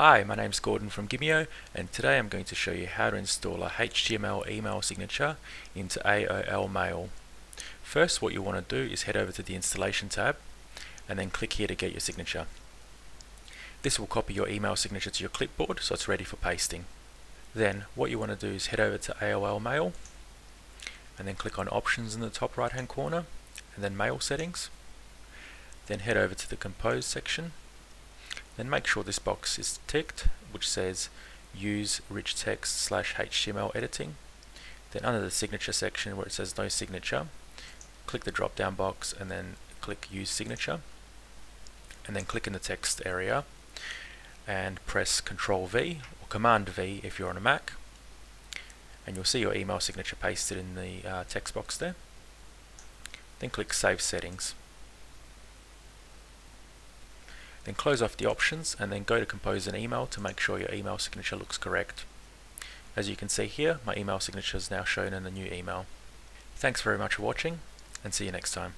Hi, my name's Gordon from Gimmio and today I'm going to show you how to install a HTML email signature into AOL Mail. First what you want to do is head over to the installation tab and then click here to get your signature. This will copy your email signature to your clipboard so it's ready for pasting. Then what you want to do is head over to AOL Mail and then click on options in the top right hand corner and then mail settings then head over to the compose section then make sure this box is ticked which says use rich text slash HTML editing then under the signature section where it says no signature click the drop down box and then click use signature and then click in the text area and press Control V or Command V if you're on a Mac and you'll see your email signature pasted in the uh, text box there. Then click Save Settings. Then close off the options and then go to compose an email to make sure your email signature looks correct. As you can see here, my email signature is now shown in the new email. Thanks very much for watching and see you next time.